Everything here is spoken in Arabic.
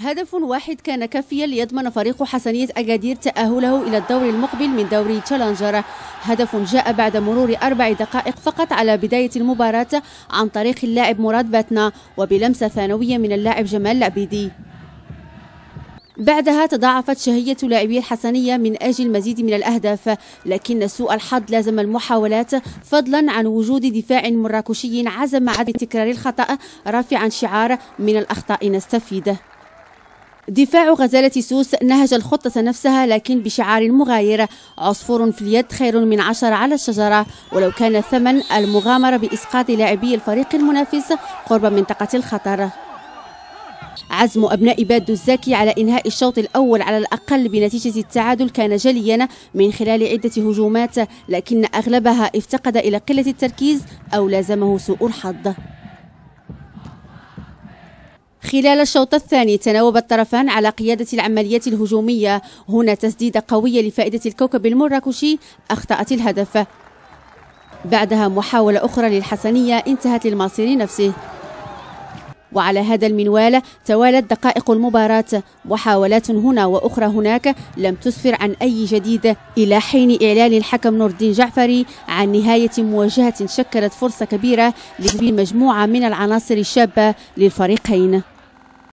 هدف واحد كان كافيا ليضمن فريق حسنية أكادير تأهله إلى الدور المقبل من دوري تشالنجر. هدف جاء بعد مرور أربع دقائق فقط على بداية المباراة عن طريق اللاعب مراد باتنا وبلمسة ثانوية من اللاعب جمال العبيدي بعدها تضاعفت شهية لاعبي الحسنية من أجل مزيد من الأهداف لكن سوء الحظ لازم المحاولات فضلا عن وجود دفاع مراكشي عزم عدم تكرار الخطأ رافعا شعار من الأخطاء نستفيد. دفاع غزالة سوس نهج الخطة نفسها لكن بشعار مغاير. عصفور في اليد خير من عشر على الشجرة. ولو كان الثمن المغامرة بإسقاط لاعبي الفريق المنافس قرب منطقة الخطر. عزم أبناء باد الزاكي على إنهاء الشوط الأول على الأقل بنتيجة التعادل كان جليا من خلال عدة هجومات لكن أغلبها افتقد إلى قلة التركيز أو لازمه سوء الحظ. خلال الشوط الثاني تناوب الطرفان على قيادة العمليات الهجومية. هنا تسديدة قوية لفائدة الكوكب المراكشي أخطأت الهدف. بعدها محاولة أخرى للحسنية انتهت للمصير نفسه. وعلى هذا المنوال توالت دقائق المباراة. محاولات هنا وأخرى هناك لم تسفر عن أي جديد. إلى حين إعلان الحكم نور الدين جعفري عن نهاية مواجهة شكلت فرصة كبيرة لتبين مجموعة من العناصر الشابة للفريقين.